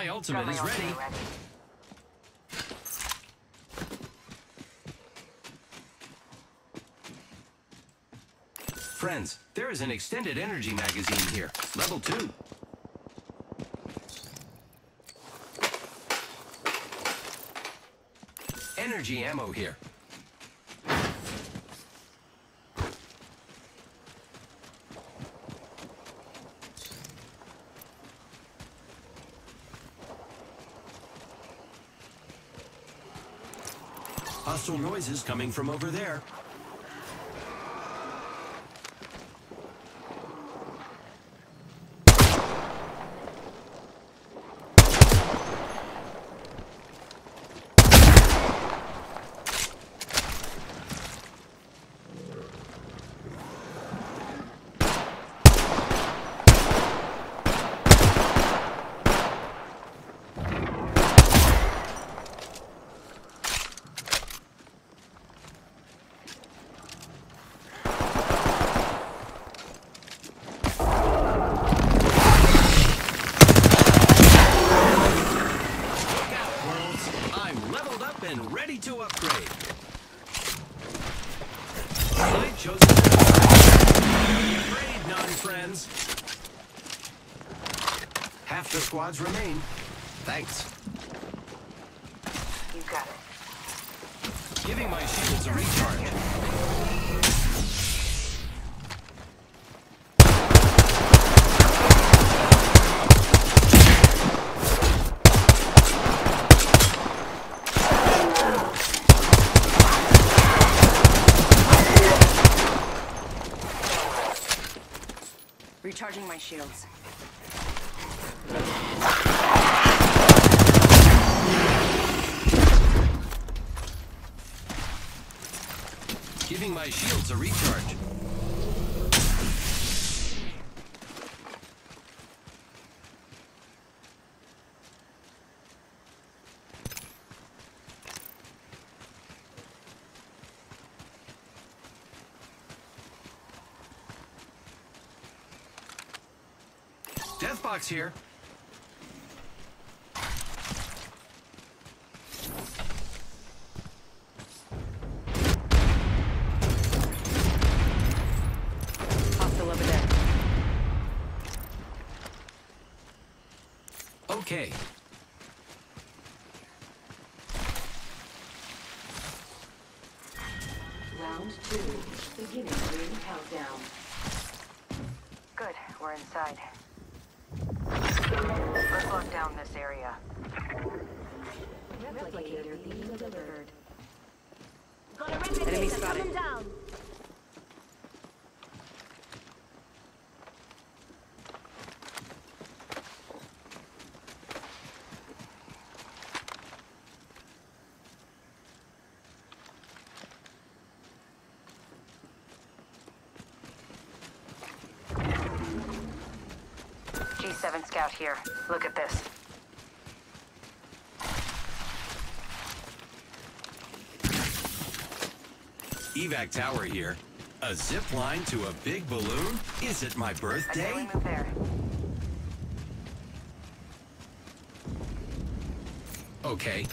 My ultimate is ready. Friends, there is an extended energy magazine here. Level 2. Energy ammo here. Hostile noises coming from over there. Half the squads remain. Thanks. You got it. Giving my shields a recharge. Recharging my shields. Giving my shields a recharge. Deathbox here. We're inside. Let's lock down this area. Replicator being delivered. Enemy spotted. down. G7 scout here. Look at this. Evac tower here. A zip line to a big balloon? Is it my birthday? we move there. Okay.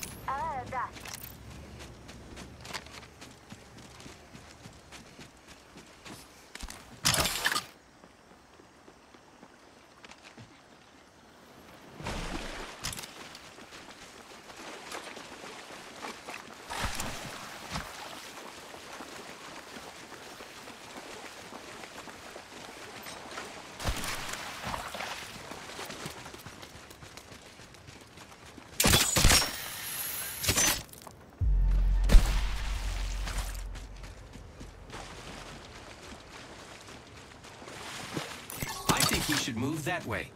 Should move that way.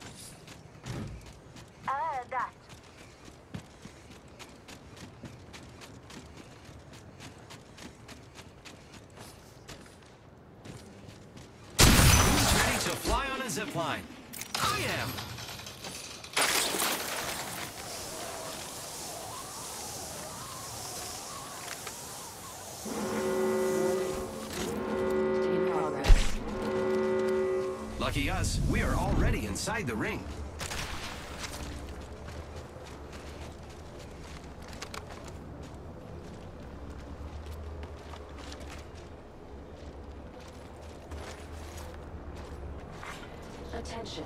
Uh, that. Who's ready to fly on a zip line? I am. Lucky us, we are already inside the ring. Attention.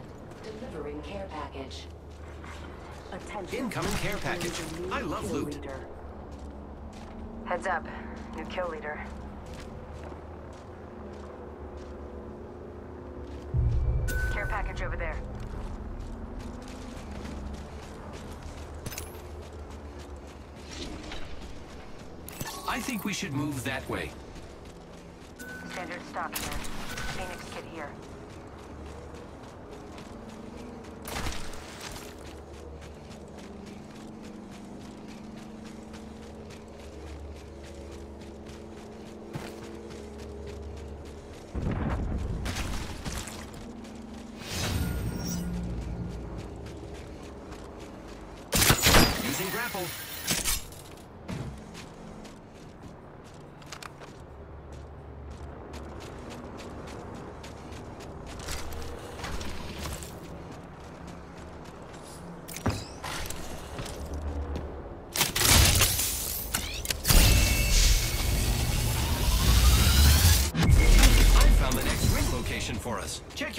Incoming care package. I love loot. Heads up, new kill leader. Package over there. I think we should move that way. Standard stock here. Phoenix kit here.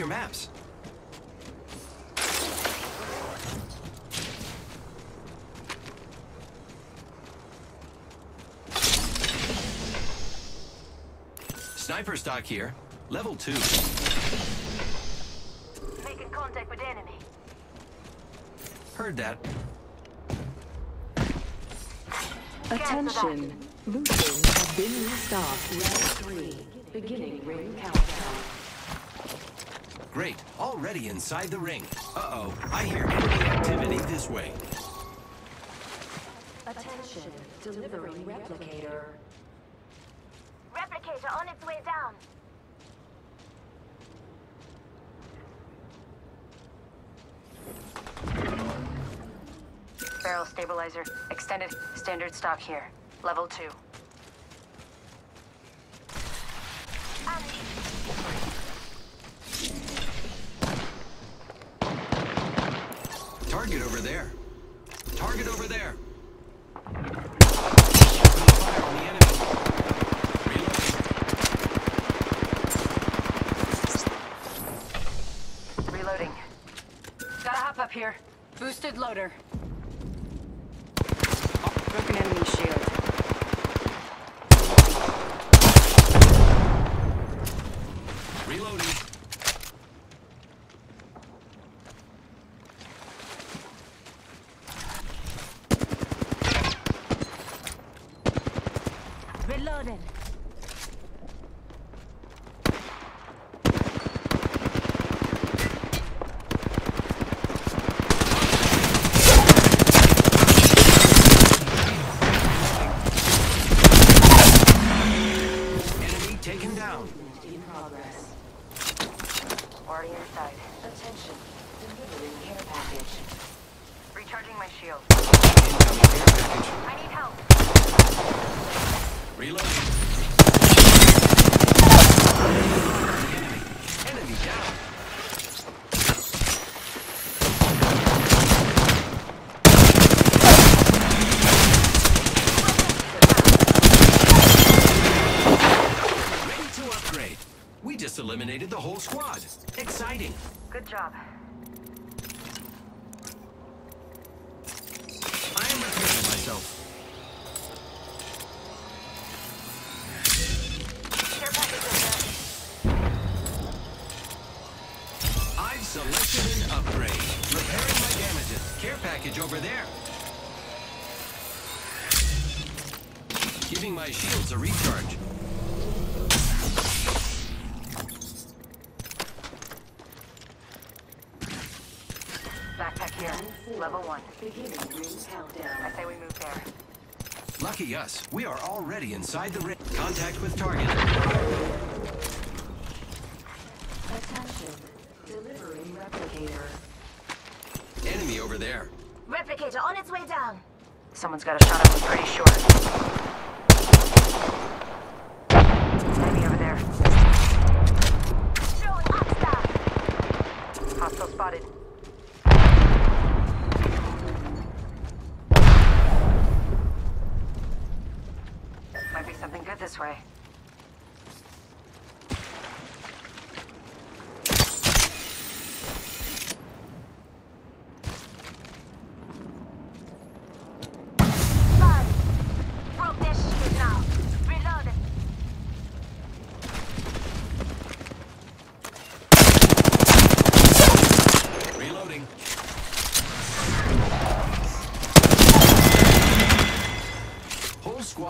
Your maps. Sniper stock here. Level 2. Making contact with enemy. Heard that. Attention. Loot rings have been restocked. Round 3. Beginning ring countdown. Great. Already inside the ring. Uh-oh. I hear enemy activity this way. Attention. Delivering replicator. Replicator on its way down. Barrel stabilizer. Extended. Standard stock here. Level 2. Target over there. Target over there. Fire on the enemy. Reloading. Reloading. Gotta hop up here. Boosted loader. Broken enemy shield. Reloading. Reloading. Enemy taken down. In progress. Already inside. Attention. Delivering care package. Recharging my shield. Incoming care package. I need help. Reloading. Enemy. Enemy down. Ready to upgrade. We just eliminated the whole squad. Exciting. Good job. Shields a recharge. Backpack here. Level 1. Beginning ring countdown. I say we move there. Lucky us, we are already inside the ring. Contact with target. Attention. Delivering replicator. Enemy over there. Replicator on its way down. Someone's got a shot at me pretty short. Enemy over there. Throwing up staff. Hostile spotted. Might be something good this way.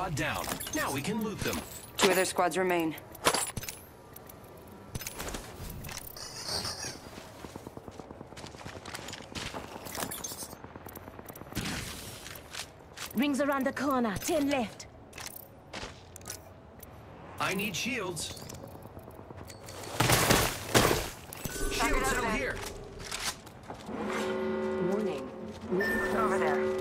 Squad down. Now we can loot them. Two other squads remain. Rings around the corner. Ten left. I need shields. Shields cell here. Warning. Ring Over there.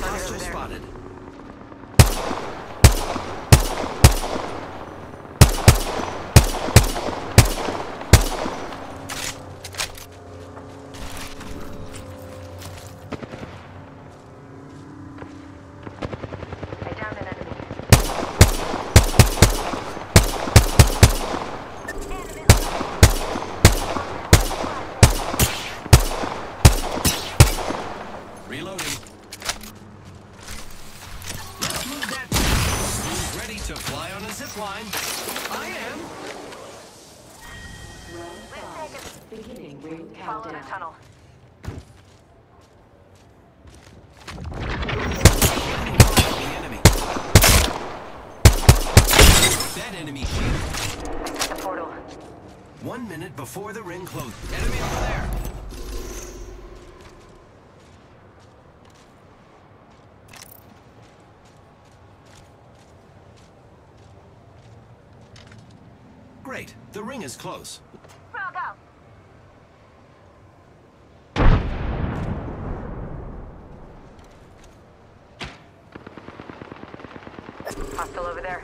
Hostile spotted. I downed an enemy. Enemy. Reloading. Let's move that. Who's ready to fly on a zip line? I am. Round. Beginning ring Follow the countdown. tunnel. Standing by on the enemy. That enemy here. I set the portal. One minute before the ring closes. Enemy over there. Great. The ring is close. Frog out. Hostile over there.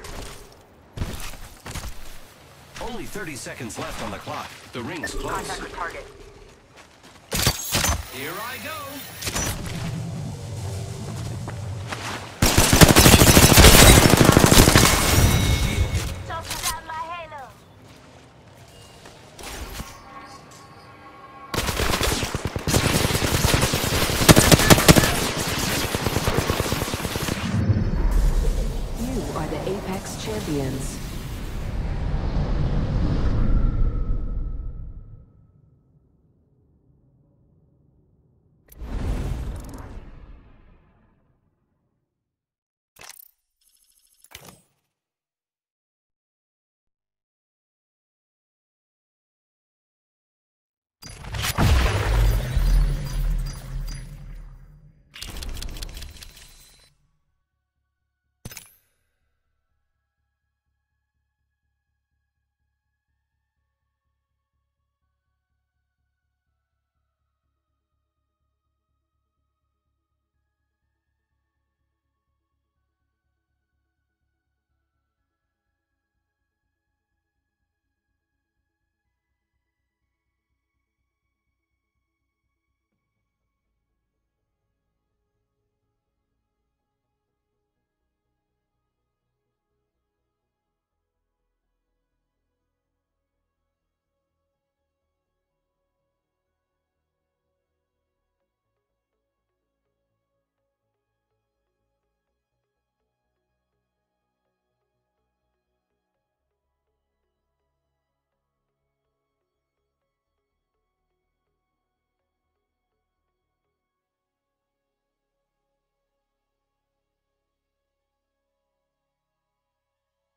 Only 30 seconds left on the clock. The ring's close. Contact with target. Here I go.